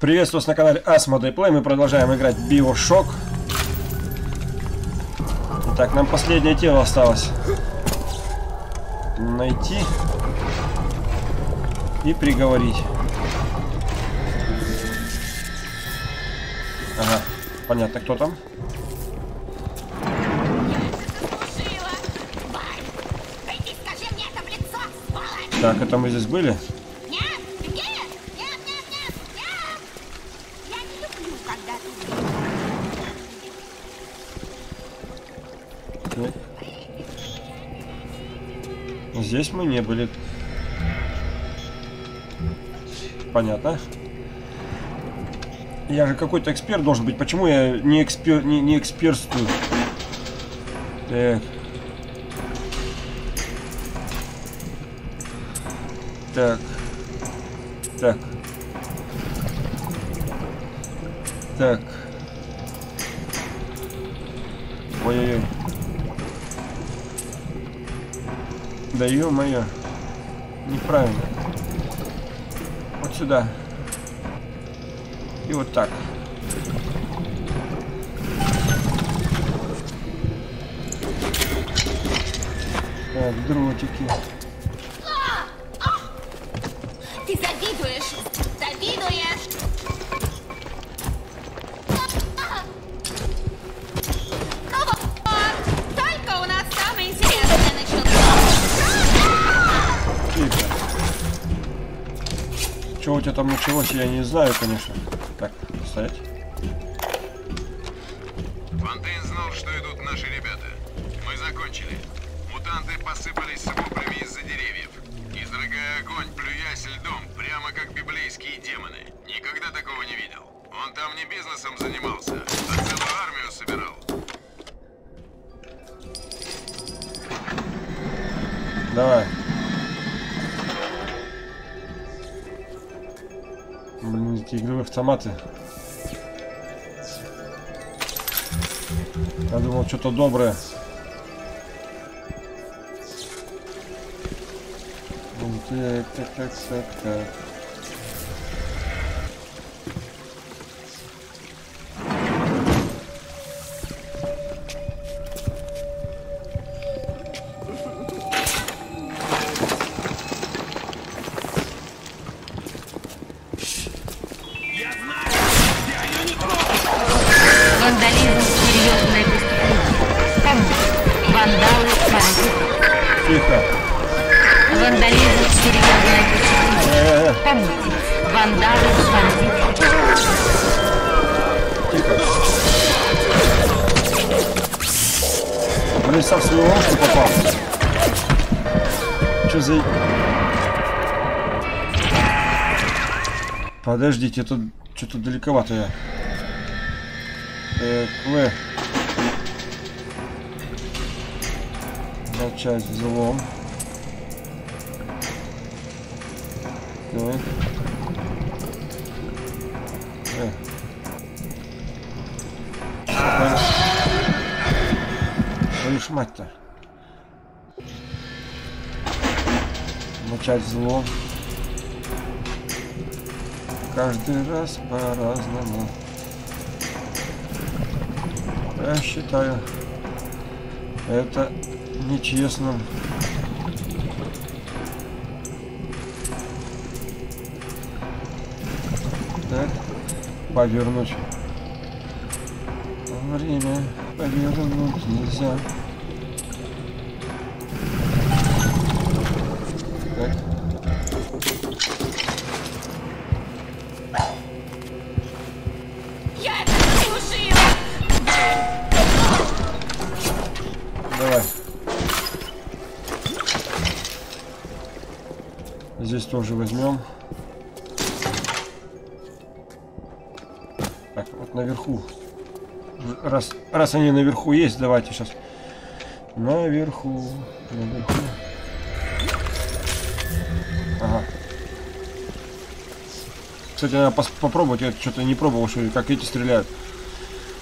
Приветствую вас на канале Asmodee Play. Мы продолжаем играть Bioshock. Итак, нам последнее тело осталось. Найти. И приговорить. Ага, понятно, кто там. Так, это мы здесь были? Здесь мы не были. Понятно. Я же какой-то эксперт должен быть. Почему я не, экспер... не, не экспертствую? Так. Так. Так. Так. Ой-ой-ой. Да ё-моё. Неправильно. Вот сюда. И вот так. Так, дротики. Что там началось, я не знаю, конечно. Так, стоять. Фонтейн знал, что идут наши ребята. Мы закончили. Мутанты посыпались с воплями из-за деревьев. Изрыгая огонь, плюясь льдом, прямо как библейские демоны. Никогда такого не видел. Он там не бизнесом занимался, а целую армию собирал. Давай. Блин, эти игровые автоматы. Я думал, что-то доброе. Ну, Так, так, так, так, так. Сам в свою ловушку попал. Что за... Подождите, тут что-то далековато я. Так, В. Начать взлом. Так. Мать-то. Начать взлом. Каждый раз по-разному. Я считаю это нечестным. Так, повернуть. Время повернуть нельзя. Заслужила! Давай. Здесь тоже возьмем. Так, вот наверху. Раз, раз они наверху есть, давайте сейчас. Наверху. Наверху. Кстати, надо попробовать, я что-то не пробовал, что как эти стреляют.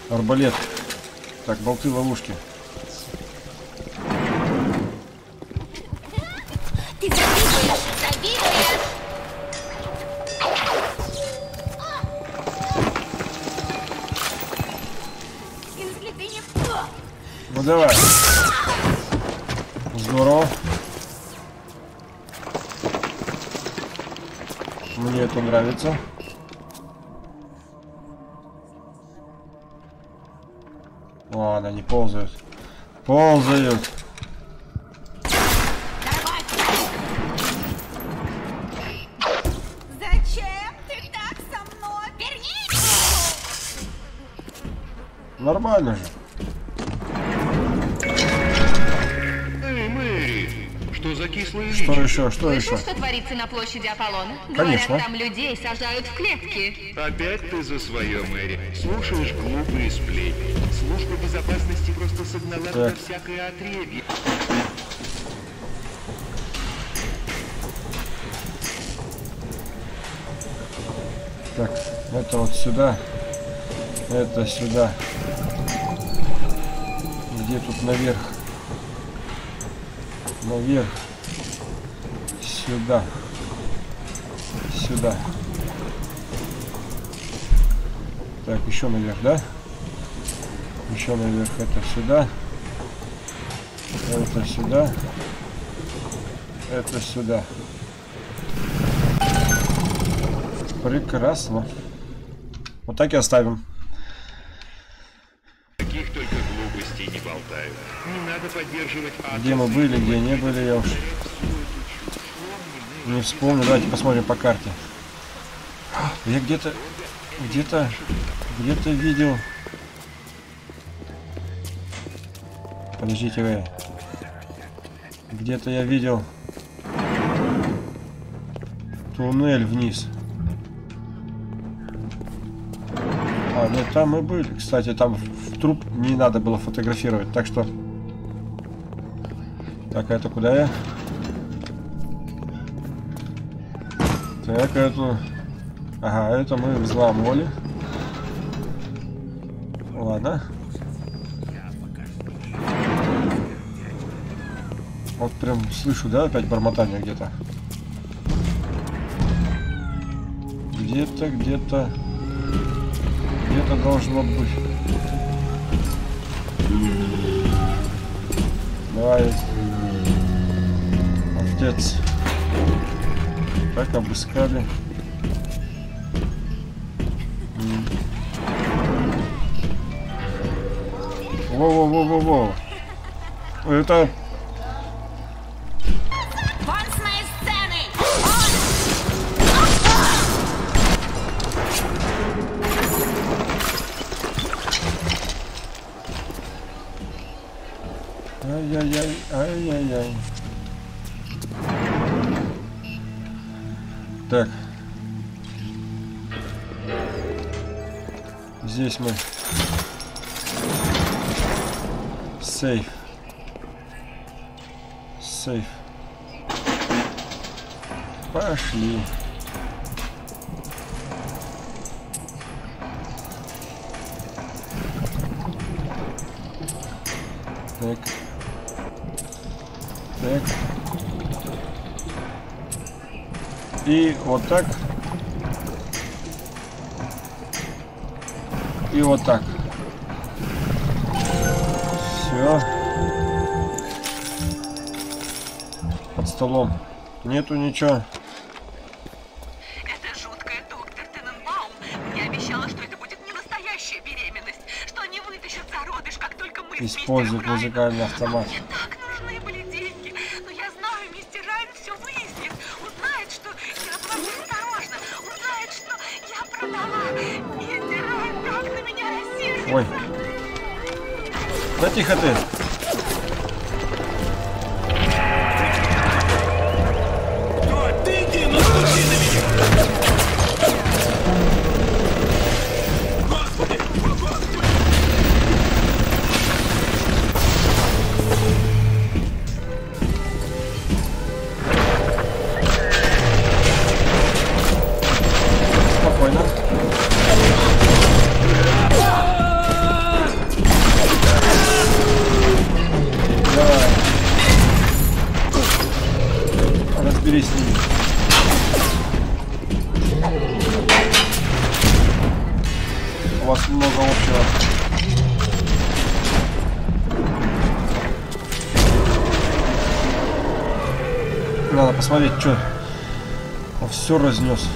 Арбалет. Так, болты, ловушки. Ты завидуешь, завидуешь! Если ты не... Ну давай. Здорово. Мне это нравится. Ладно, они ползают. Ползают. Зачем ты так со мной? Вернись! Нормально же. Что кислые Что еще? Что Слышал, еще? что творится на площади Аполлона? Конечно. Говорят, там людей сажают в клетки. Опять ты за свое, Мэри. Слушаешь глупые сплетни. Служба безопасности просто согнала туда Так. всякое отребье. Так, это вот сюда. Это сюда. Где тут наверх? Наверх. Сюда. Сюда. Так, еще наверх, да? Еще наверх. Это сюда. Это сюда. Это сюда. Прекрасно. Вот так и оставим. Таких только глупостей не болтают. Не надо поддерживать Где мы были, где не были, я уж не вспомню. Давайте посмотрим по карте. Я где-то, где-то, где-то видел. Подождите вы. Где-то я видел туннель вниз. А, нет, там мы были. Кстати, там в труп не надо было фотографировать, так что... Так, а это куда я? Так, это... Ага, это мы взломали. Ладно. Вот прям слышу, да, опять бормотание где-то. Где-то, где-то... Где-то должно быть. Давай. Отец. Так, обыскали. Во-во-во-во-во. Это... Здесь мы. Сейф. Сейф. Пошли. Так. Так. И вот так. И вот так. Все. Под столом. Нету ничего. Это жуткая доктор Тененбаум. Мне обещала, что это будет не настоящая беременность, что они вытащат зародыш, как только мы Использует музыкальный автомат. Мне Да тихо ты. Спокойно. Что он все разнес.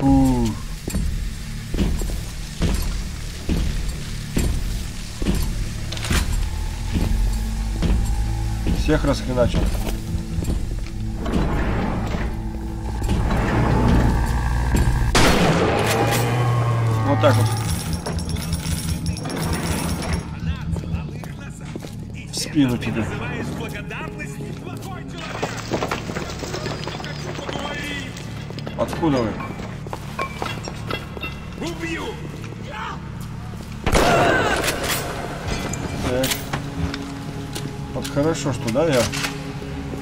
Фу. Всех расхреначил. Вот так вот. В спину тебе. Откуда вы? Так. Вот хорошо, что да, я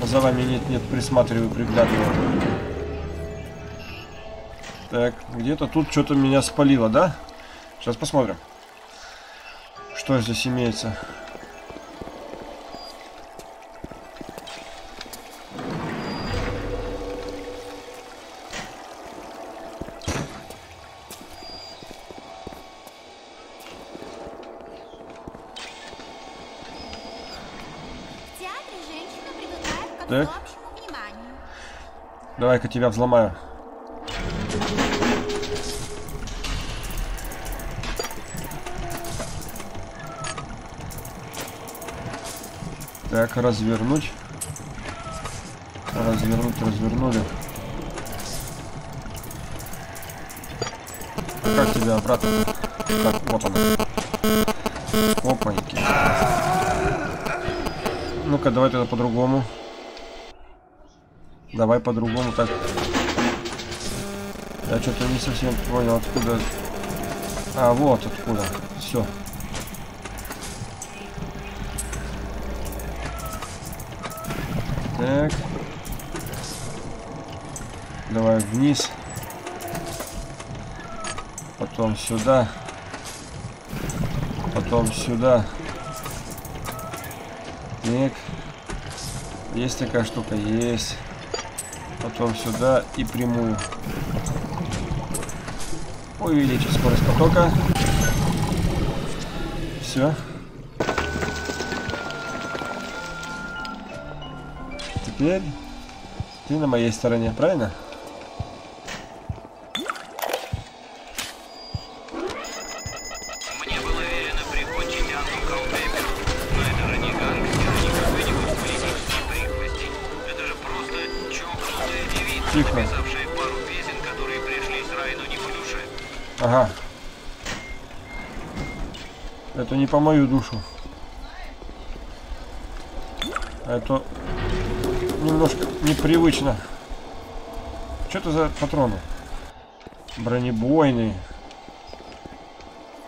за вами нет-нет присматриваю, приглядываю. Где-то тут что-то меня спалило, да? Сейчас посмотрим. Что здесь имеется. Так. Давай-ка тебя взломаю. Так, развернуть. Развернуть, развернули. Как тебя обратно? Так, вот она. Опаньки. Ну-ка, давай тогда по-другому. Давай по-другому так. Я что-то не совсем понял, откуда. А, вот откуда. Все. Так. Давай вниз. Потом сюда. Потом сюда. Так. Есть такая штука? Есть. Потом сюда и прямую. Увеличить скорость потока. Все. Песен, которые пришлись Райну не по душе. Ага. Это не по мою душу. А Это немножко непривычно. Что это за патроны? Бронебойные.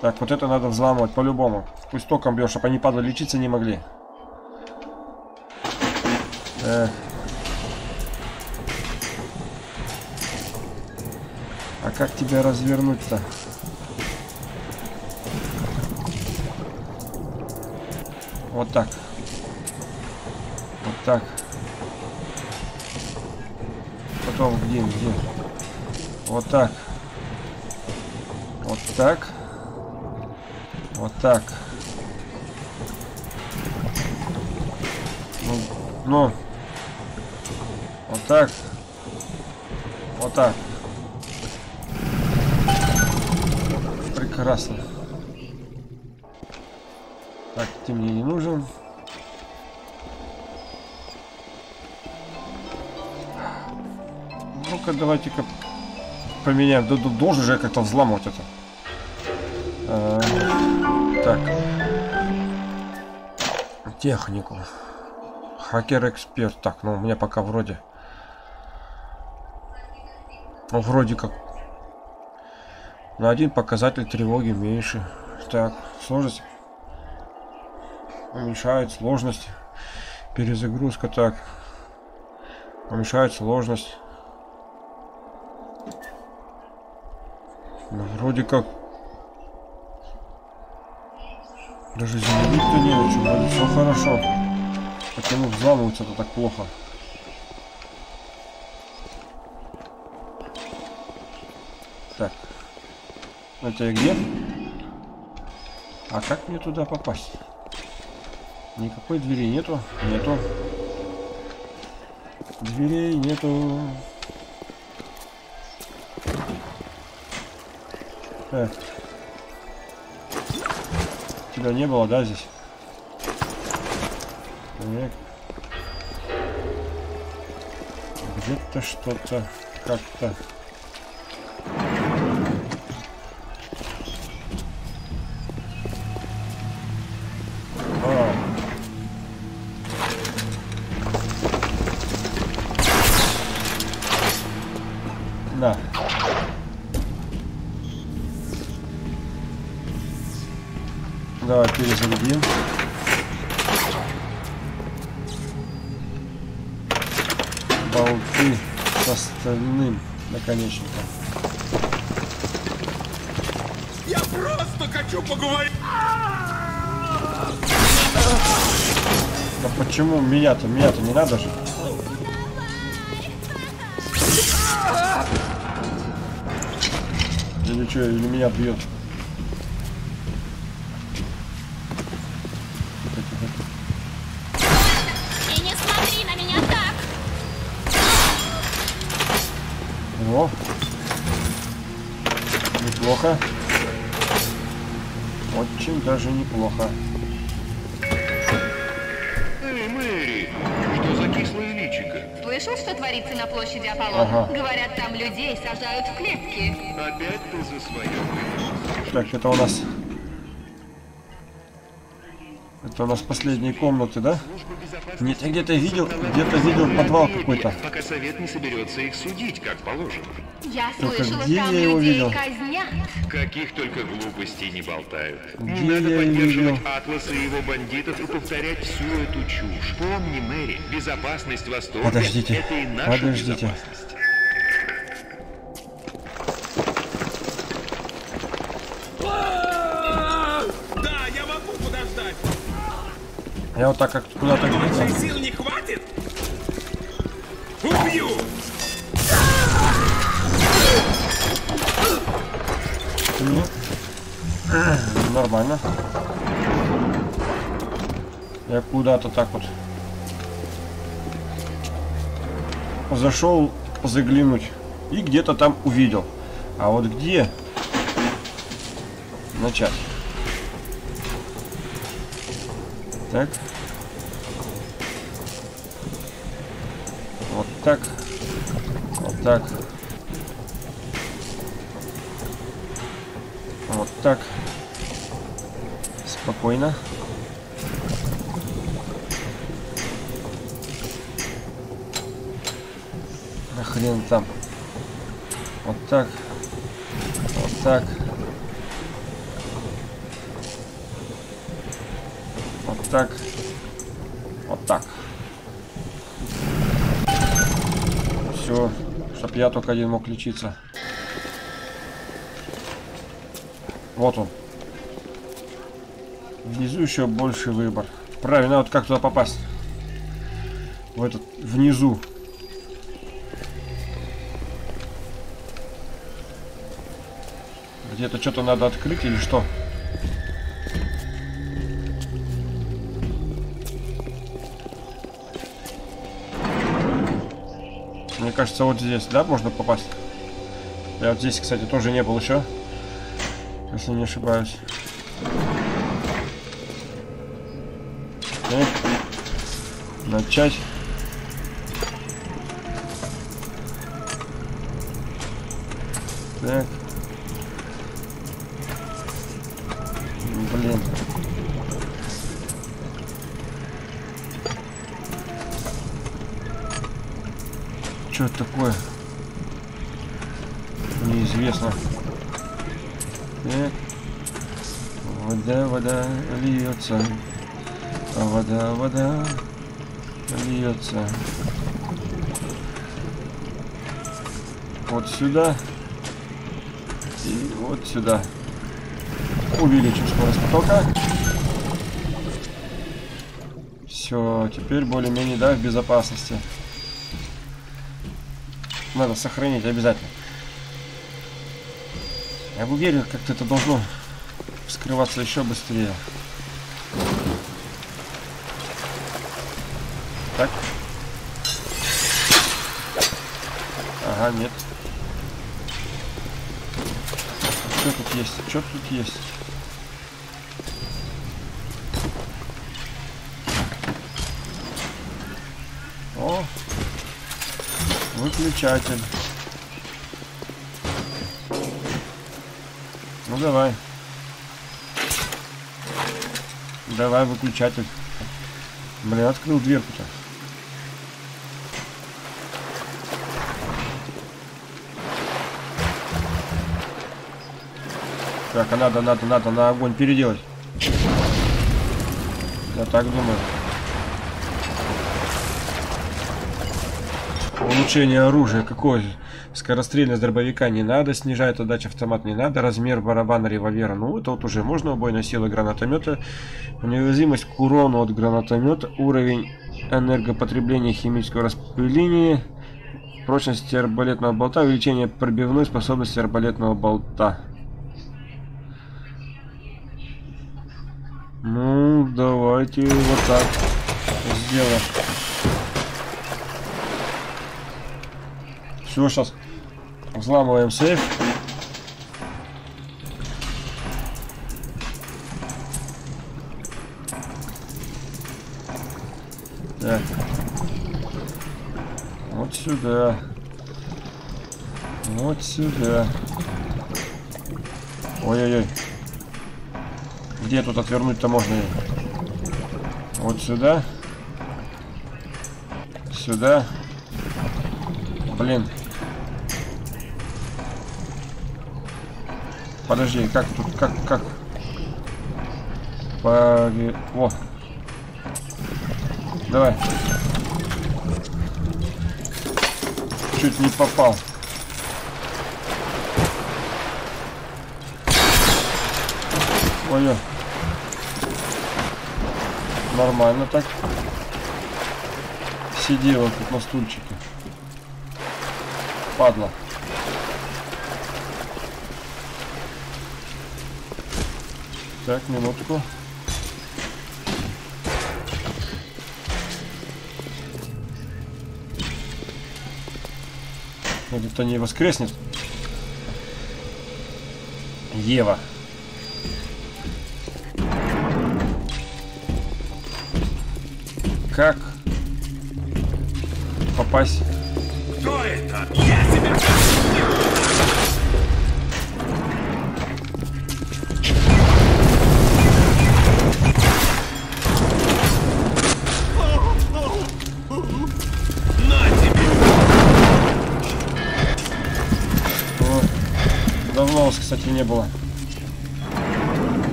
Так, вот это надо взламывать по-любому. Пусть током бьешь, чтобы они, падла, лечиться не могли. Так. А как тебя развернуть-то? Вот так. Вот так. Потом где, где? Вот так. Вот так. Вот так. Ну, ну. Вот так. Вот так. Прекрасно. Так, ты мне не нужен. Ну-ка, давайте-ка поменяем. Да, да, должен же я как-то взламывать это. А, так. Технику. Хакер-эксперт. Так, ну у меня пока вроде... Ну, вроде как... На один показатель тревоги меньше. Так, сложность уменьшает сложность. Перезагрузка так. Уменьшает сложность. Вроде как... Даже землянуть-то не очень, вроде все хорошо. Почему ну, взламываются-то так плохо? Так. А это я где? А как мне туда попасть? Никакой двери нету? Нету. Дверей нету. Так. Тебя не было, да, здесь? Где-то что-то как-то. Почему меня-то? Меня-то не надо же. Или что, или меня бьет? И не смотри на меня так! О. Неплохо. Очень даже неплохо. Что за кислое личико? Слышал, что творится на площади Аполлона? Ага. Говорят, там людей сажают в клетки. Опять ты за свое. Так, это у нас... Это у нас последние комнаты, да? Нет, я где-то видел, где-то видел подвал какой-то. Пока совет не соберется их судить, как положено. Я Только слышала, где там я его видел? казнят. Каких только глупостей не болтают. Где Надо я поддерживать видел? Атласа и его бандитов и повторять всю эту чушь. Помни, Мэри, безопасность Востока Подождите, это и наша подождите. безопасность. Да, я могу подождать. Я вот так как куда-то... Сил не хватит? Убью! Ну, Нормально. Я куда-то так вот зашел заглянуть и где-то там увидел. А вот где начать? Так. Вот так. Вот так. Вот так. Спокойно. Нахрен там. Вот так. Вот так. Вот так. Вот так. Все, чтоб я только один мог лечиться. Вот он. Внизу еще больше выбор. Правильно, вот как туда попасть? В этот, внизу. Где-то что-то надо открыть или что? Мне кажется, вот здесь, да, можно попасть? Я вот здесь, кстати, тоже не был еще. Если не ошибаюсь. Так. Начать. Так. Вот сюда. И вот сюда. Увеличим скорость потока. Все, теперь более-менее, да, в безопасности. Надо сохранить обязательно. Я уверен, как-то это должно вскрываться еще быстрее. Так. Ага, нет. Что тут есть? Что тут есть? О, выключатель. Ну давай. Давай выключатель. Блин, открыл дверку-то. Так, а надо, надо, надо на огонь переделать. Я так думаю. Улучшение оружия какое? Скорострельность дробовика не надо, снижает отдача автомат не надо, размер барабана револьвера, ну это вот уже можно, убойная сила гранатомета, неуязвимость к урону от гранатомета, уровень энергопотребления химического распыления, прочность арбалетного болта, увеличение пробивной способности арбалетного болта. Ну, давайте вот так сделаем. Все, сейчас взламываем сейф. Так. Вот сюда. Вот сюда. Ой-ой-ой. Где тут отвернуть-то можно? Вот сюда. Сюда. Блин. Подожди, как тут, как, как? Пари... О. Давай. Чуть не попал. Ой, Нормально так. Сидела тут на стульчике. Падла. Так, минутку. Это не воскреснет. Ева. Как попасть? Кто это? Я тебя... На тебе! О, давно у вас, кстати, не было.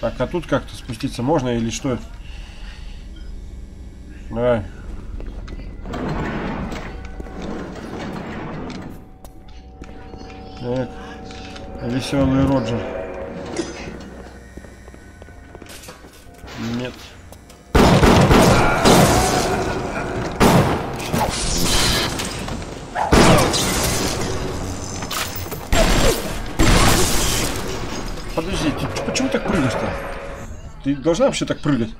Так, а тут как-то спуститься можно или что это? Давай. Так. Веселый Роджер. Нет. Подожди, ты почему так прыгаешь-то? Ты должна вообще так прыгать?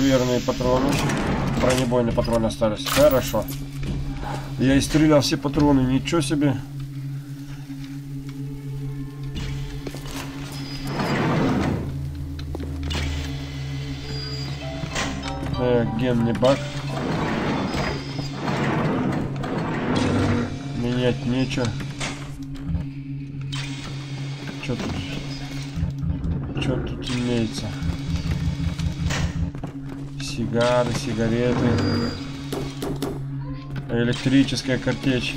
Револьверные патроны. Бронебойные патроны остались. Хорошо. Я и стрелял все патроны, ничего себе. Так, генный бак. Менять нечего. Сигары, сигареты. Электрическая картечь.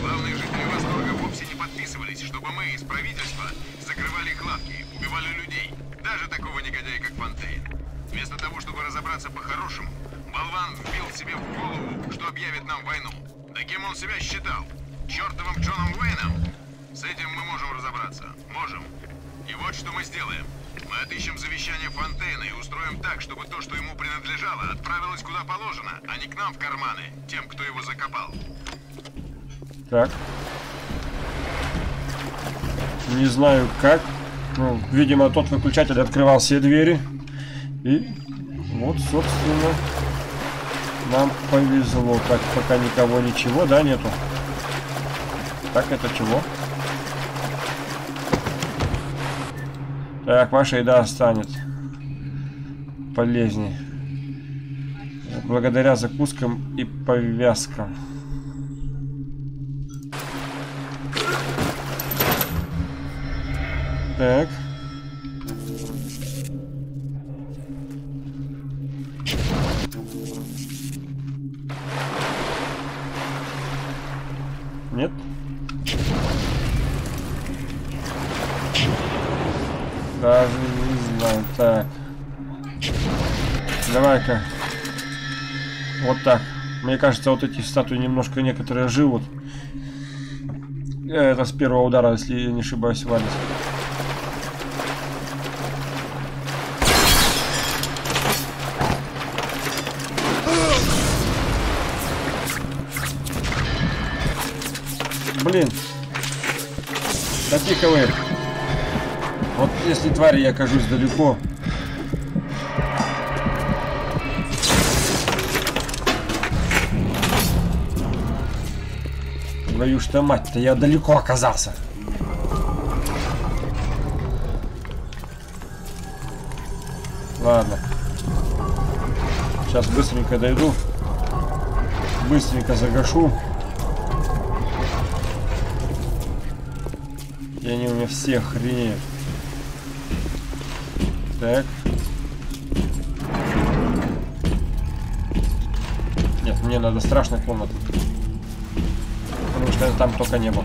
Главные жители Восторга вовсе не подписывались, чтобы мы из правительства закрывали их лавки, убивали людей. Даже такого негодяя, как Фонтейн. Вместо того, чтобы разобраться по-хорошему, болван вбил себе в голову, что объявит нам войну. Да кем он себя считал? Чертовым Джоном Уэйном? С этим мы можем разобраться. Можем. И вот что мы сделаем. Мы отыщем завещание Фонтейна и устроим так, чтобы то, что ему принадлежало, отправилось куда положено, а не к нам в карманы, тем, кто его закопал. Так. Не знаю как. Ну, видимо, тот выключатель открывал все двери. И вот, собственно, нам повезло. Так, пока никого ничего, да, нету? Так, это чего? Так, ваша еда станет полезнее. Благодаря закускам и повязкам. Так. Нет? Даже не знаю. Так. Давай-ка. Вот так. Мне кажется, вот эти статуи немножко некоторые живут. Э, Это с первого удара, если я не ошибаюсь, валит. Блин. Да. Вот если твари я окажусь далеко. Твою что мать-то, я далеко оказался. Ладно. Сейчас быстренько дойду. Быстренько загашу. И они у меня все хренеют. Так. Нет, мне надо страшная комната. Потому что там только не было.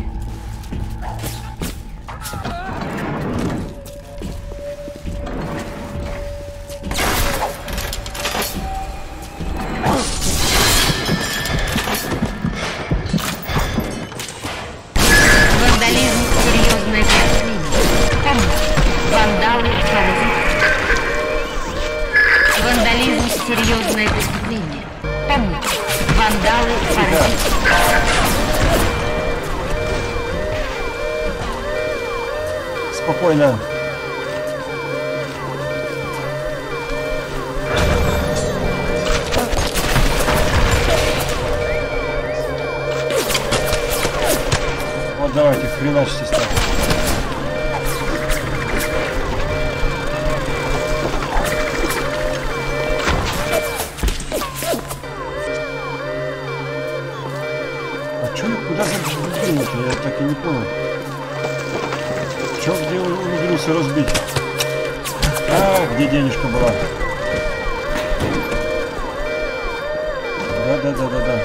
Спокойно. Вот давайте, хреначьте стать. А чё, куда забежал-то? Я так и не понял. Умудрился разбить? А, где денежка была? Да-да-да-да-да.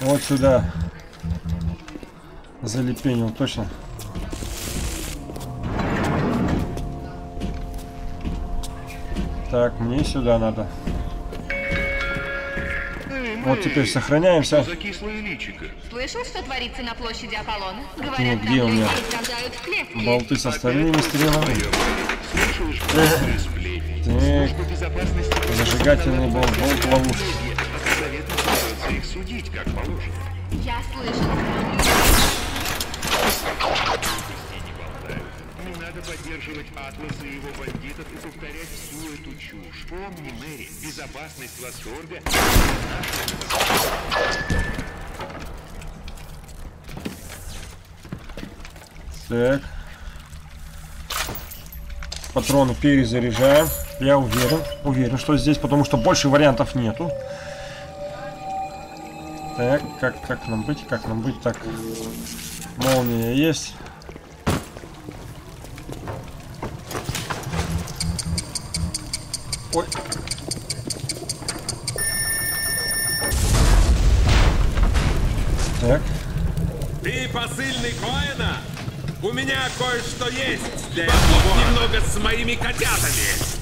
Вот сюда. Залепенил, точно. Так, мне сюда надо. Вот теперь сохраняемся. За кислое личико. Слышал, что творится на площади Аполлона? Говорят, где там у меня? Болты с остальными стрелами. Так, Служба безопасности зажигательный болт, болт ловушки. Я слышал. Надо поддерживать Атласа и его бандитов и повторять всю эту чушь. Помни, Мэри, безопасность восторга Так. Патроны перезаряжаем. Я уверен, уверен, что здесь, потому что больше вариантов нету. Так, как, как нам быть, как нам быть, так. Молния есть. Ой. Так, Ты посыльный Коэна? У меня кое-что есть для этого. Немного с моими котятами.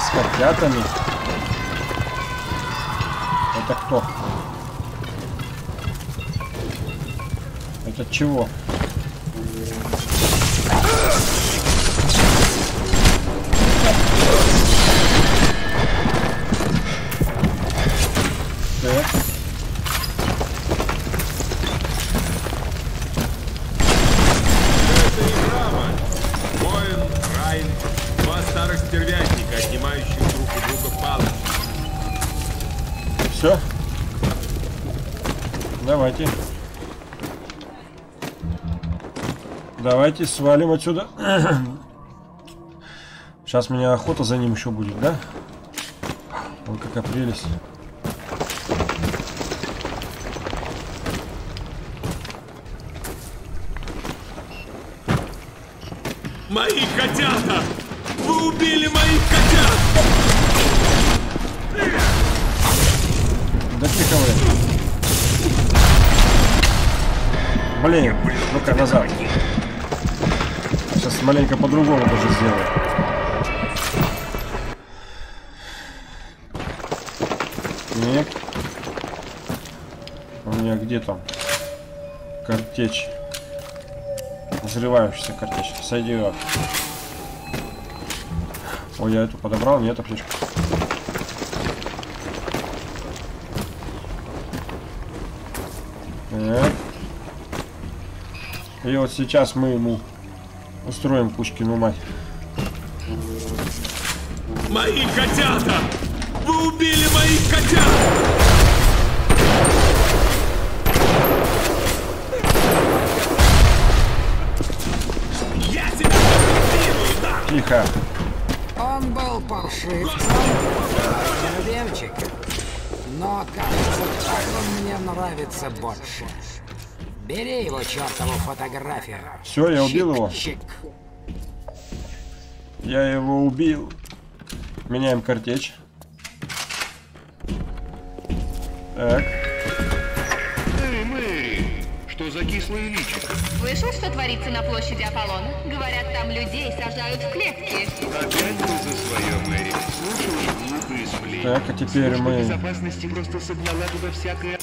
С котятами. Это кто? Это чего? Давайте. Давайте свалим отсюда. Сейчас меня охота за ним еще будет, да? Ой, какая прелесть. Мои котята! Вы убили моих котят! Да тихо вы. Блин, ну-ка назад. Сейчас маленько по-другому тоже сделаю. Нет. У меня где там? Картечь. Взрывающаяся картечь. Сойдет. Ой, я эту подобрал, нет аптечку. И вот сейчас мы ему устроим Кучкину мать. Мои котята! Вы убили моих котят! Я тебя убью, да! Тихо. Он был паршивцем, любимчиком. Но, кажется, так он мне нравится больше. Бери его чертову фотографию. Все, я убил его. Я его убил. Меняем картечь. Так. Эй, Мэри, что за кислое личико? Слышал, что творится на площади Аполлона? Говорят, там людей сажают в клетки. Опять ты за свое, Мэри. Слушаешь глупые сплетни. Так, а теперь Служба мы- безопасности просто согнала туда всякое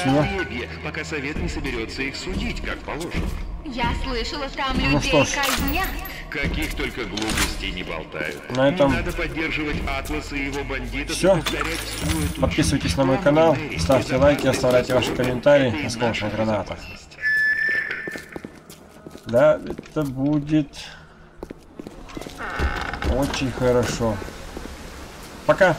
Все. отребье, пока совет не соберется их судить, как положено. Я слышала, там Ну людей что ж. казнят. Каких только глупостей не болтают. На этом- Не надо поддерживать Атласа и его бандитов эту Подписывайтесь на мой канал, ставьте лайки, оставляйте ваши комментарии. Осколочная граната. Да, это будет очень хорошо. Пока.